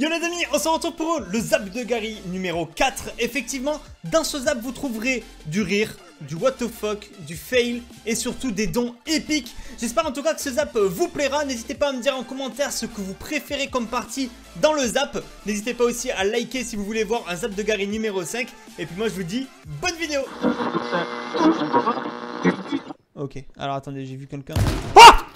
Yo les amis, on se retrouve pour le Zap de Gary numéro 4. Effectivement, dans ce Zap, vous trouverez du rire, du what the fuck, du fail et surtout des dons épiques. J'espère en tout cas que ce Zap vous plaira. N'hésitez pas à me dire en commentaire ce que vous préférez comme partie dans le Zap. N'hésitez pas aussi à liker si vous voulez voir un Zap de Gary numéro 5. Et puis moi, je vous dis bonne vidéo Ok, alors attendez, j'ai vu quelqu'un. Ah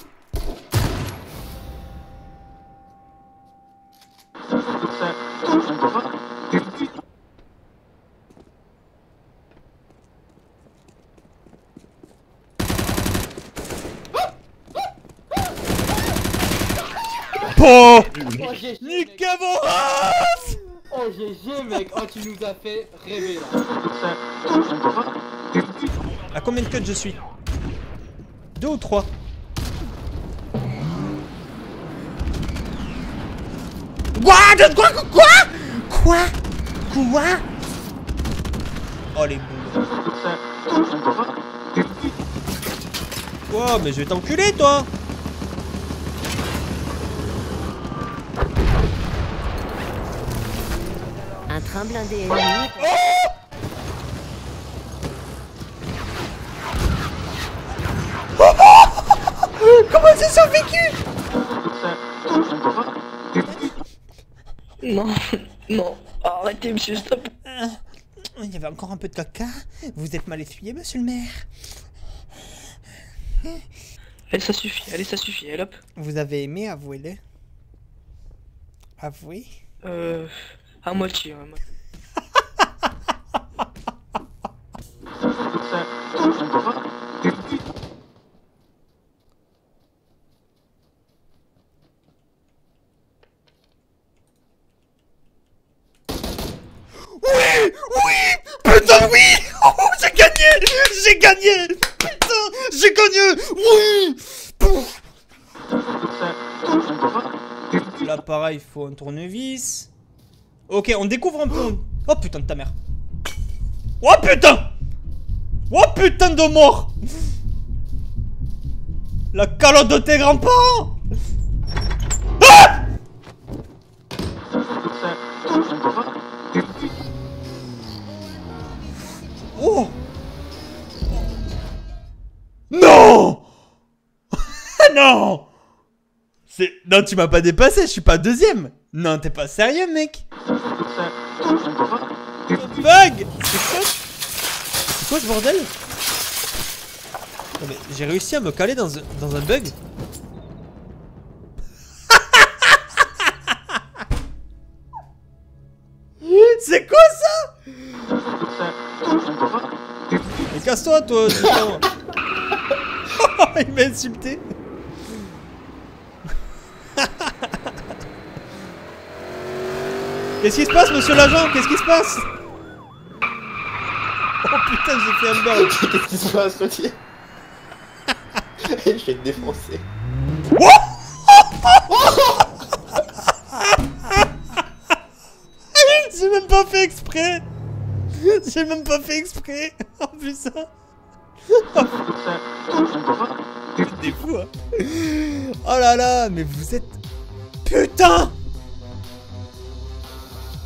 Oh Oh GG Nique Oh GG mec. Oh tu nous as fait rêver là. À combien de cuts je suis? Deux ou trois? Quoi? Quoi? Quoi? Quoi? Quoi? Oh les boules. Wow mais je vais t'enculer toi Un train blindé ennemi. Comment j'ai survécu Non, non, arrêtez monsieur, stop. Il y avait encore un peu de caca. Vous êtes mal essuyé, monsieur le maire. Allez, ça suffit, allez, ça suffit, allez hop. Vous avez aimé, avouez-le. Avouez. Euh, à moitié, à moitié. Oui Oui Putain, oui Oh, j'ai gagné J'ai gagné Putain, j'ai gagné Oui Pouf. Là, pareil, il faut un tournevis. Ok, on découvre un peu. Oh putain de ta mère. Oh putain. Oh putain de mort. La calotte de tes grands-parents. Ah Oh. Non. Non. C'est... Non, tu m'as pas dépassé, je suis pas deuxième Non, t'es pas sérieux, mec Bug C'est quoi ce bordel? J'ai réussi à me caler dans un, dans un bug C'est quoi ça? Mais casse-toi, toi, putain. Il m'a insulté. Qu'est-ce qui se passe, monsieur l'agent? Qu'est-ce qui se passe? Oh putain, j'ai fait un burn. Qu'est-ce qui se passe, Gauthier Je vais te défoncer. J'ai même pas fait exprès. J'ai même pas fait exprès. Oh putain. T'es fou, hein. Oh là là, mais vous êtes... Putain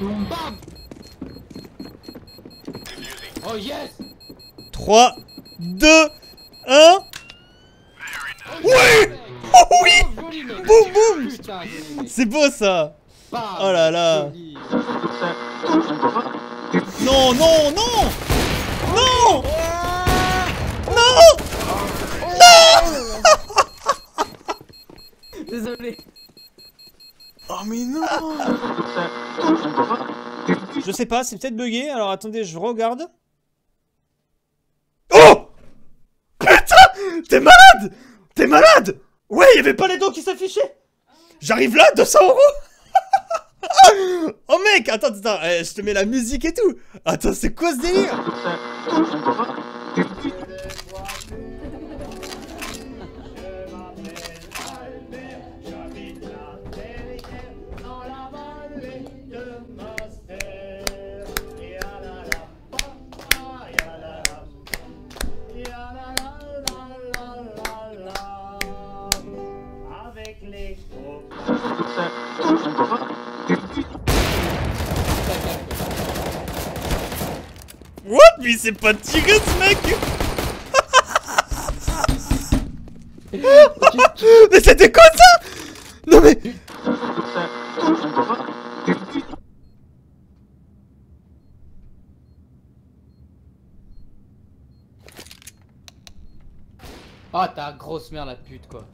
Bam Oh yes 3, 2, 1... Oui Oh oui mec. Boum boum. C'est beau ça. Oh là là. Joli. Non, non, non Non Non Désolé. Oh mais non. Je sais pas, c'est peut-être bugué, alors attendez, je regarde. Oh! Putain! T'es malade! T'es malade! Ouais, il y avait pas les dos qui s'affichaient! J'arrive là, 200 euros! Mec Attends, attends, eh, je te mets la musique et tout. Attends, c'est quoi ce délire? What? Mais il s'est pas tiré ce mec! Mais c'était quoi ça? Non mais Ah, t'as grosse merde la pute quoi.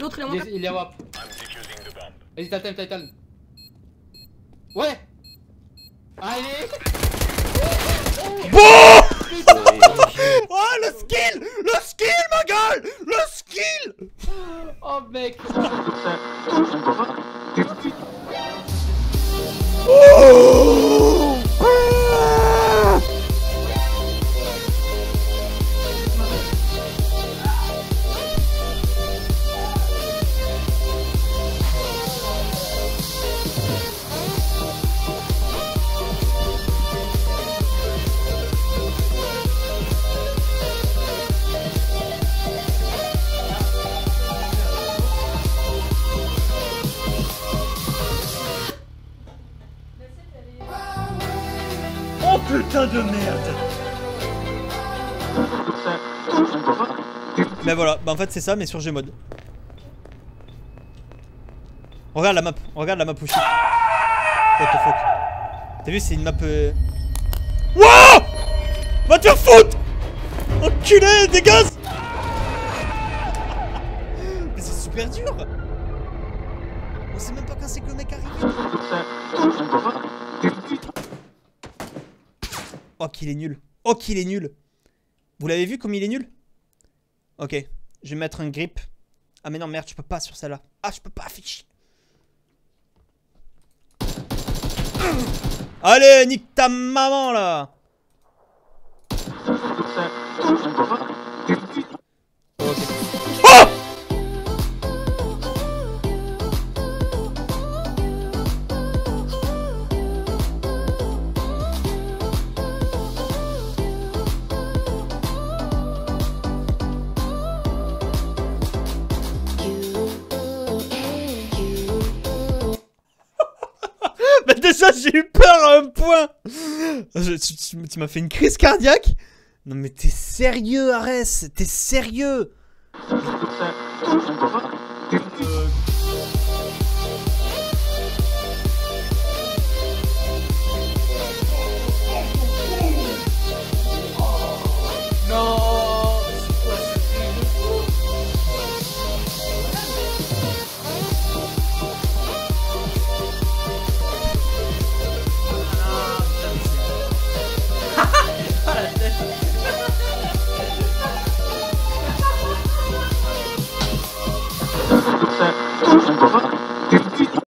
L'autre, il est en Il est, il est. Vas-y, Titan, Titan. Ouais. Allez. Bon Oh le skill Le skill ma gueule Le skill. Oh mec. Oh Mais voilà, bah en fait c'est ça mais sur Gmod. Regarde la map, regarde la map aussi. What the fuck. T'as vu c'est une map euh... Wouah! Va te faire foutre! Enculé, dégage Mais c'est super dur! On sait même pas quand c'est que le mec arrive Oh qu'il est nul Oh qu'il est nul Vous l'avez vu comme il est nul Ok, je vais mettre un grip. Ah mais non merde, je peux pas sur celle-là. Ah je peux pas afficher. Allez, nique ta maman là J'ai eu peur à un point. Tu- tu m'as fait une crise cardiaque? Non mais t'es sérieux Arès T'es sérieux